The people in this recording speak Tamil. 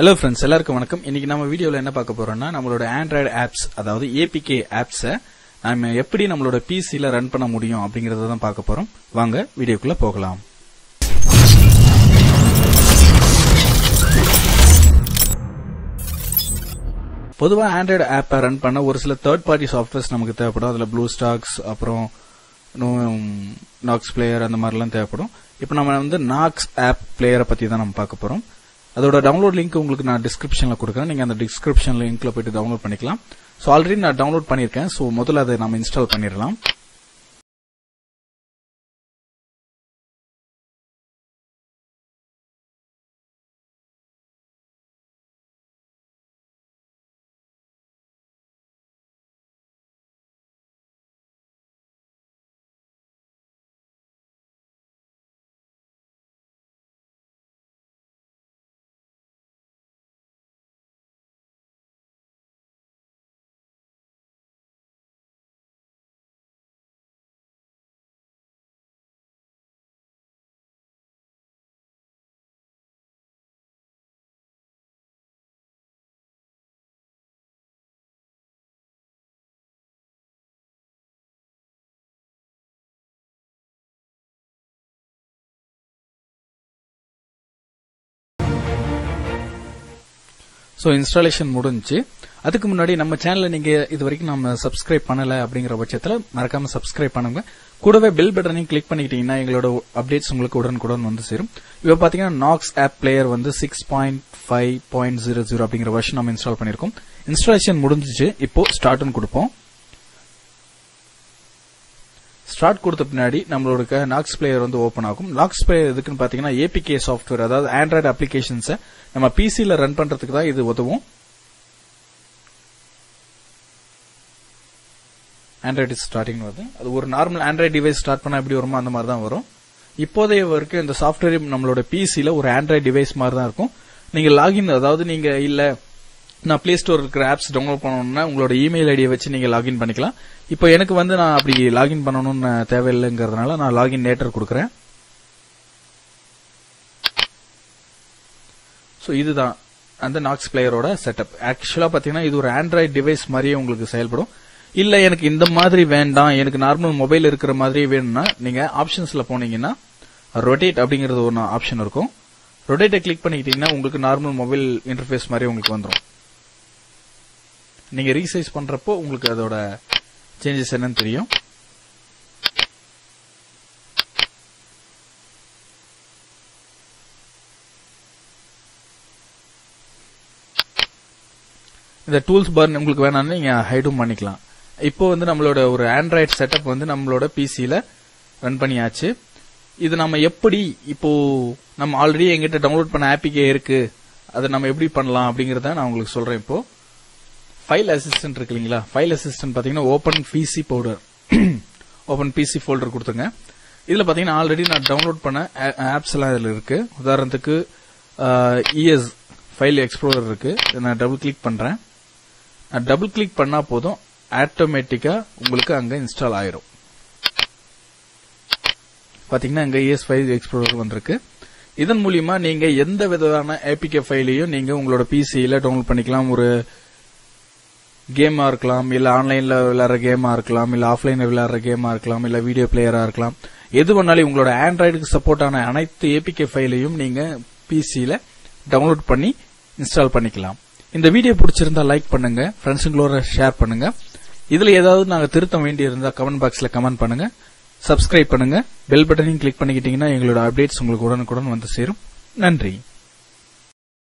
ஹலோ ஃப்ரெண்ட்ஸ் எல்லாருக்கும் வணக்கம். இன்னைக்கு நம்ம வீடியோவில் என்ன பார்க்க போறோம்னா நம்மளோட ஆண்ட்ராய்டு ஆப்ஸ் அதாவது ஏபிகே ஆப்ஸை நாம எப்படி நம்மளோட பிசியில் ரன் பண்ண முடியும் அப்படிங்கறத தான் பார்க்க போறோம். வாங்க வீடியோக்குள்ள போகலாம். பொதுவாக ஆண்ட்ராய்டு ஆப்பை ரன் பண்ண ஒரு சில தேர்ட் பார்ட்டி சாஃப்ட்வேர்ஸ் நமக்கு தேவைப்படும். அதில் ப்ளூ ஸ்டாக்ஸ் அப்புறம் நாக்ஸ் பிளேயர் அந்த மாதிரிலாம் தேவைப்படும். இப்போ நம்ம வந்து நாக்ஸ் ஆப் பிளேயரை பற்றி தான் நம்ம பார்க்க போகிறோம் அதோட டவுன்லோட் லிங்க் உங்களுக்கு நான் டிஸ்கிரிப்ஷனில் கொடுக்குறேன். நீங்கள் அந்த டிஸ்கிரிப்ஷன் லிங்க்ல போயிட்டு டவுன்லோட் பண்ணிக்கலாம். ஸோ ஆல்ரெடி நான் டவுன்லோட் பண்ணியிருக்கேன். ஸோ முதல்ல அதை நம்ம இன்ஸ்டால் பண்ணிடலாம். ஸோ இன்ஸ்டாலேஷன் முடிஞ்சு அதுக்கு முன்னாடி நம்ம சேனலை நீங்க இது வரைக்கும் நம்ம சப்ஸ்கிரைப் பண்ணல அப்படிங்கிற பட்சத்தில் மறக்காம சப்ஸ்கிரைப் பண்ணுங்க. கூடவே பெல் பட்டனையும் கிளிக் பண்ணிக்கிட்டீங்கன்னா எங்களோட அப்டேட்ஸ் உங்களுக்கு உடனுக்குடன் வந்து சேரும். இப்போ பாத்தீங்கன்னா நாக்ஸ் ஆப் பிளேயர் வந்து six point five point zero zero அப்படிங்கிற வருஷன் நம்ம இன்ஸ்டால் பண்ணிருக்கோம். இன்ஸ்டாலேஷன் முடிஞ்சிச்சு. இப்போ ஸ்டார்ட்னு கொடுப்போம். ஸ்டார்ட் கொடுத்த பின்னாடி நம்மளோட நாக்ஸ் பிளேயர் வந்து ஓபன் ஆகும். நாக்ஸ் பிளேயர் எதுக்குன்னு பாத்தீங்கன்னா ஏபிகே சாஃப்ட்வேர் அதாவது ஆண்ட்ராய்டு அப்ளிகேஷன்ஸை நம்ம பிசியில ரன் பண்றதுக்கு தான் இது உதவும். ஆண்ட்ராய்டு ஸ்டார்டிங் வருது. அது ஒரு நார்மல் ஆண்ட்ராய்டு டிவைஸ் ஸ்டார்ட் பண்ணா எப்படி வருமோ அந்த மாதிரி தான் வரும். இப்போதைய வரைக்கும் இந்த சாஃப்ட்வேர் நம்மளோட பிசியில் ஒரு ஆண்ட்ராய்டு டிவைஸ் மாதிரி தான் இருக்கும். நீங்க லாகின் அதாவது நீங்க இல்லை நான் பிளே ஸ்டோர் இருக்கிற ஆப்ஸ் டவுன்லோட் பண்ணணும்னா உங்களோட இமெயில் ஐடியை வச்சு நீங்க லாகின் பண்ணிக்கலாம். இப்போ எனக்கு வந்து நான் அப்படி லாகின் பண்ணணும்னு தேவையில்லைங்கிறதுனால நான் லாகின் நேட்டர் கொடுக்குறேன். ஸோ இதுதான். அந்த நாக்ஸ் பிளேயரோட செட்டப் ஆக்சுவலாக பார்த்தீங்கன்னா இது ஒரு ஆண்ட்ராய்டு டிவைஸ் மாதிரியே உங்களுக்கு செயல்படும். இல்ல எனக்கு இந்த மாதிரி வேண்டாம். எனக்கு நார்மல் மொபைல் இருக்கிற மாதிரி வேணும்னா நீங்க ஆப்ஷன்ஸ்ல போனீங்கன்னா ரொட்டேட் அப்படிங்கிறது ஒரு ஆப்ஷன் இருக்கும். ரொட்டேட்டை கிளிக் பண்ணிக்கிட்டீங்கன்னா உங்களுக்கு நார்மல் மொபைல் இன்டர்ஃபேஸ் மாதிரி உங்களுக்கு வந்துடும் நீங்க ரீசைஸ் பண்றப்போ உங்களுக்கு அதோட சேஞ்சஸ் என்னன்னு தெரியும். இந்த டூல்ஸ் பர்ன் உங்களுக்கு வேணாம்னு நீங்க ஹைடும் பண்ணிக்கலாம். இப்போ வந்து நம்மளோட ஒரு ஆண்ட்ராய்டு செட்டப் வந்து நம்மளோட பிசியில ரன் பண்ணியாச்சு. இது நம்ம எப்படி இப்போ நம்ம ஆல்ரெடி எங்கிட்ட டவுன்லோட் பண்ண ஆப்பிக்கே இருக்கு. அதை நம்ம எப்படி பண்ணலாம் அப்படிங்கறத நான் உங்களுக்கு சொல்றேன் இப்போ. ஃபைல் அசிஸ்டன்ட் இருக்கு இல்லைங்களா ஃபைல் அசிஸ்டன்ட் பார்த்தீங்கன்னா open PC folder open PC folder கொடுத்துங்க இதில் பார்த்தீங்கன்னா ஆல்ரெடி நான் டவுன்லோட் பண்ண ஆப்ஸ் எல்லாம் இதில் இருக்கு. உதாரணத்துக்கு இஎஸ் ஃபைல் எக்ஸ்ப்ளோரர் இருக்கு. நான் டபுள் கிளிக் பண்றேன். நான் டபுள் கிளிக் பண்ணா போதும் ஆட்டோமேட்டிக்கா உங்களுக்கு அங்க இன்ஸ்டால் ஆயிரும். பாத்தீங்கன்னா அங்க இஎஸ் ஃபைல் எக்ஸ்ப்ளோரர் வந்திருக்கு. இதன் மூலியமா நீங்க எந்த விதமான ஏபிகே ஃபைலையும் நீங்க உங்களோட பிசியில டவுன்லோட் பண்ணிக்கலாம். ஒரு கேமா இருக்கலாம் இல்ல ஆன்லைன்ல விளையாடுற கேமா இருக்கலாம் இல்ல ஆஃப்லைன்ல விளையாடுற கேமா இருக்கலாம் இல்ல வீடியோ பிளேயரா இருக்கலாம். எது வேணாலும் உங்களோட ஆண்ட்ராய்டுக்கு சப்போர்ட் ஆன அனைத்து ஏபிகே ஃபைலையும் நீங்க பிசியில டவுன்லோட் பண்ணி இன்ஸ்டால் பண்ணிக்கலாம். இந்த வீடியோ பிடிச்சிருந்தா லைக் பண்ணுங்க ஃப்ரெண்ட்ஸுங்களோட ஷேர் பண்ணுங்க. இதுல ஏதாவது நாங்க திருத்தம் வேண்டி இருந்தா கமெண்ட் பாக்ஸ்ல கமெண்ட் பண்ணுங்க. சப்ஸ்கிரைப் பண்ணுங்க. பெல் பட்டனையும் கிளிக் பண்ணிக்கிட்டீங்கன்னா எங்களோட அப்டேட்ஸ் உங்களுக்கு உடனுக்குடன் வந்து சேரும். நன்றி.